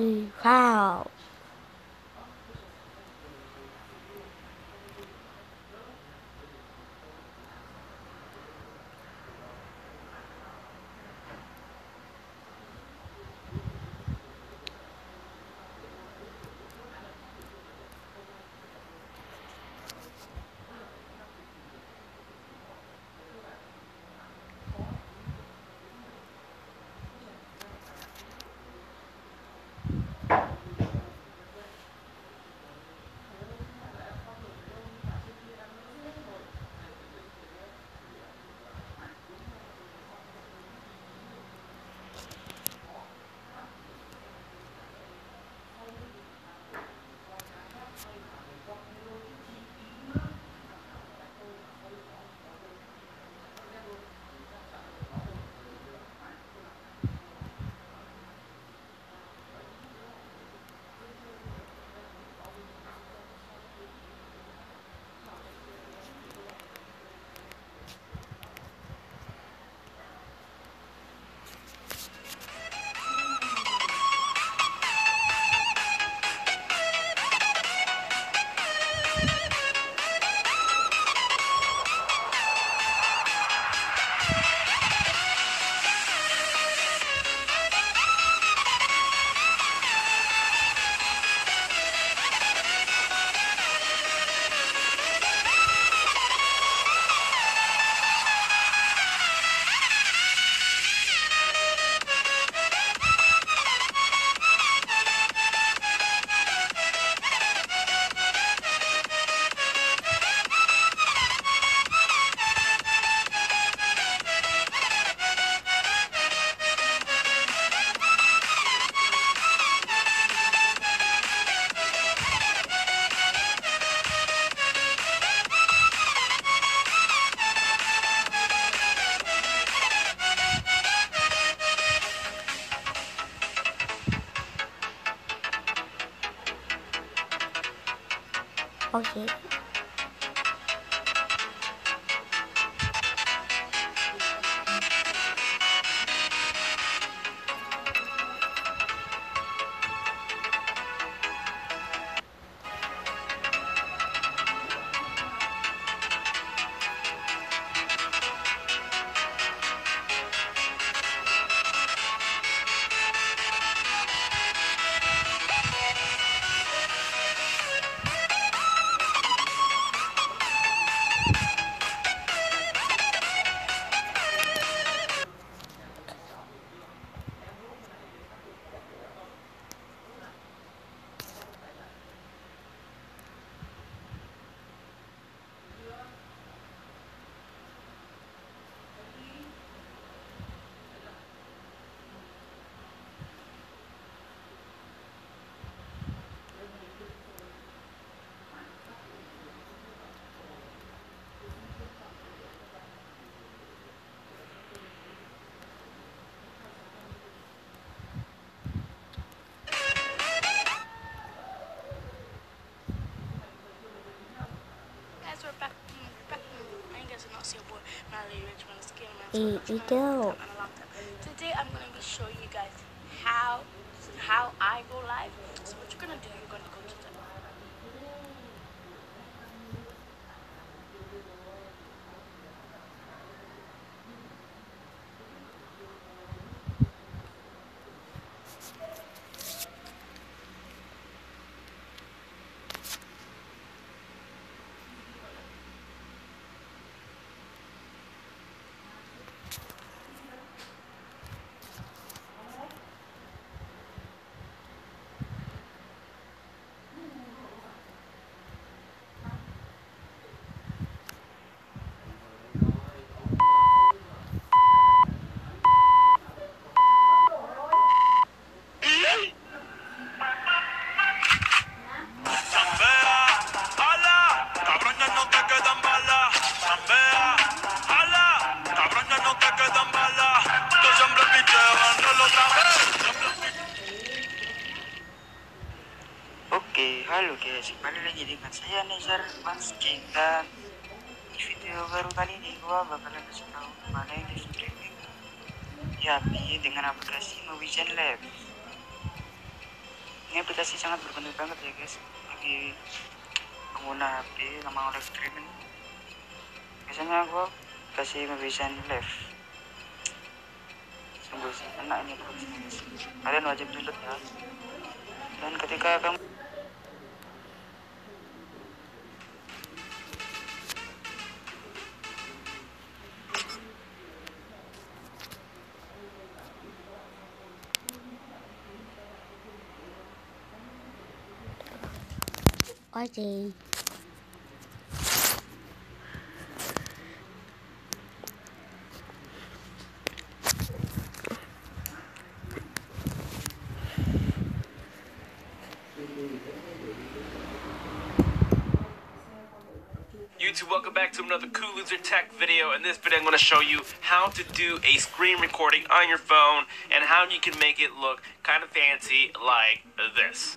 คือข้าว Oke. I not see your boy Mally Richmond skin man. Hey, Eagle. Today I'm gonna be showing you guys how how I go live. So what you're gonna do, you're gonna go to the Oke, halo guys, kembali lagi dengan saya Nezar. Masking dan di video baru kali ini gua bakalan kasih tahu gimana ini streaming. Yapi dengan aplikasi Movision Lab. ini aplikasi sangat berguna banget ya guys. Bagi pengguna HP yang mau live streaming. Biasanya aku kasih pembiasaan live sungguh enak ini guys kalian wajib download ya dan ketika kamu Oke. YouTube, welcome back to another Cool Loser Tech video. In this video, I'm going to show you how to do a screen recording on your phone and how you can make it look kind of fancy like this.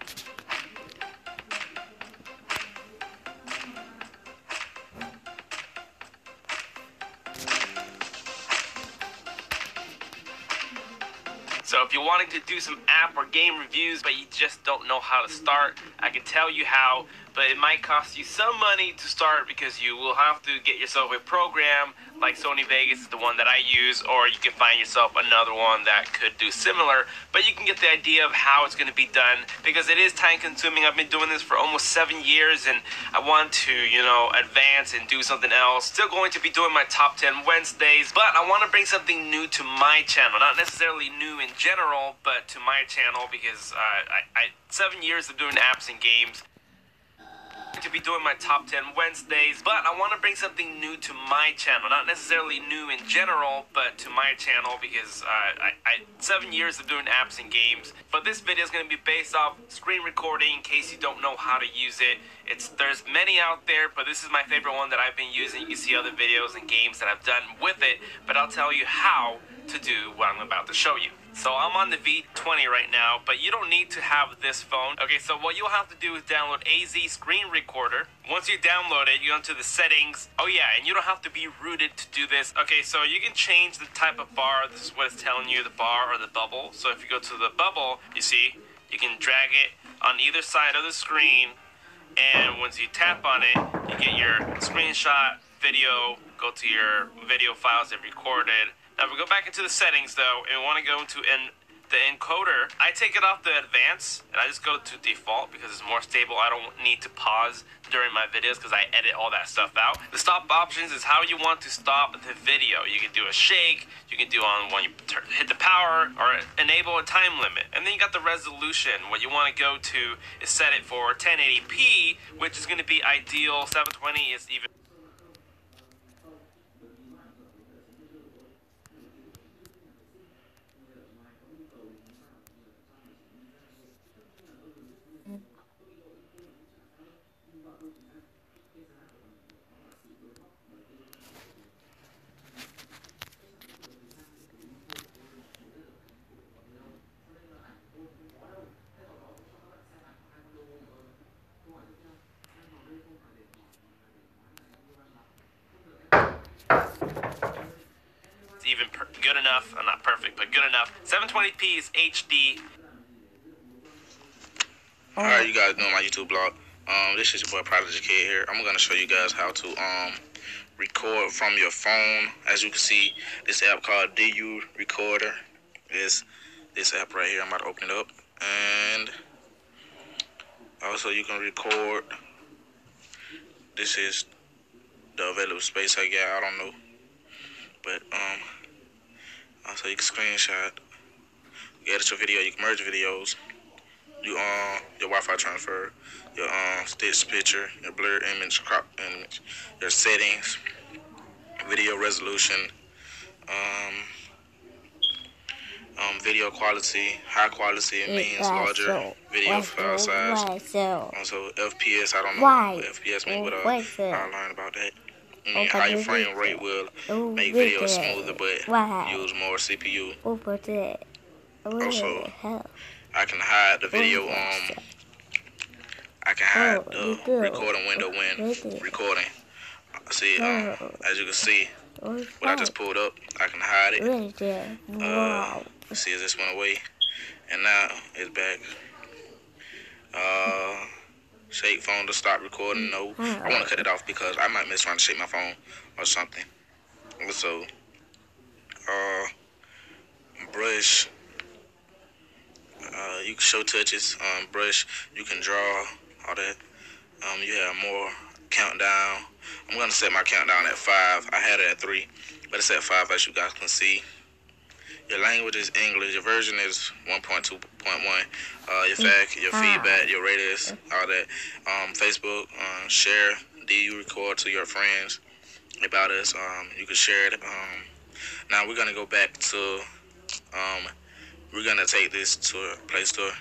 So if you're wanting to do some app or game reviews, but you just don't know how to start, I can tell you how, but it might cost you some money to start because you will have to get yourself a program like Sony Vegas is the one that I use, or you can find yourself another one that could do similar, but you can get the idea of how it's going to be done because it is time consuming. I've been doing this for almost seven years and I want to, you know, advance and do something else. Still going to be doing my top 10 Wednesdays, but I want to bring something new to my channel. Not necessarily new in general, but to my channel because uh, I, I seven years of doing apps and games to be doing my top 10 Wednesdays, but I want to bring something new to my channel. Not necessarily new in general, but to my channel because uh, I, I seven years of doing apps and games. But this video is going to be based off screen recording in case you don't know how to use it. It's there's many out there, but this is my favorite one that I've been using. You can see other videos and games that I've done with it, but I'll tell you how to do what I'm about to show you. So I'm on the V20 right now, but you don't need to have this phone. Okay, so what you'll have to do is download AZ Screen Recorder. Once you download it, you go into the settings. Oh yeah, and you don't have to be rooted to do this. Okay, so you can change the type of bar. This is what it's telling you, the bar or the bubble. So if you go to the bubble, you see, you can drag it on either side of the screen. And once you tap on it, you get your screenshot, video, go to your video files that recorded. Now, if we go back into the settings, though, and we want to go into the encoder, I take it off the advance, and I just go to default because it's more stable. I don't need to pause during my videos because I edit all that stuff out. The stop options is how you want to stop the video. You can do a shake, you can do on when you hit the power, or enable a time limit. And then you got the resolution. What you want to go to is set it for 1080p, which is going to be ideal. 720 is even It's even per- good enough. I'm not perfect, but good enough. 720p is HD. Alright, you guys know my YouTube blog. Um, this is your boy Prodigy Kid here. I'm gonna show you guys how to um record from your phone. As you can see, this app called DU Recorder is this app right here. I'm about to open it up, and also you can record. This is the available space I got. I don't know, but um, also you can screenshot, you edit your video, you can merge videos you um your Wi-Fi transfer, your um stitch picture, your blur image, crop image, your settings, video resolution, um, um video quality, high quality it means larger video file size. Also FPS, I don't know Why? what FPS means, but uh? I learned about that. I mean, Okay, higher frame rate will make that. smoother, but Why? use more CPU. over there. What Also. I can hide the video um I can hide Oh, the recording window when recording. See, um, as you can see, what I just pulled up, I can hide it. Uh, see, it just went away, and now it's back. Uh, shake phone to stop recording. No, I want to cut it off because I might miss trying to shake my phone or something. Also, uh, brush. Uh, you can show touches. Um, brush. You can draw all that. Um, you have more countdown. I'm gonna set my countdown at five. I had it at three, but it's at five as you guys can see. Your language is English. Your version is 1.2.1. Uh, your fact, your feedback, your ratings, all that. Um, Facebook, um, share. Do you record to your friends about us? Um, you can share it. Um, now we're gonna go back to. Um, we're gonna take this to a Play Store.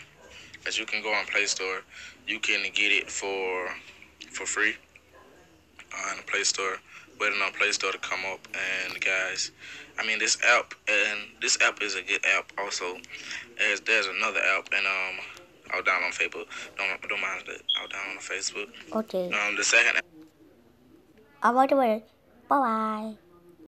As you can go on Play Store, you can get it for for free on the Play Store. Waiting on Play Store to come up, and guys, I mean this app, and this app is a good app. Also, as there's another app, and um, I'll down on Facebook. Don't don't mind that. I'll down on Facebook. Okay. Um, the second I want to wear. Bye bye.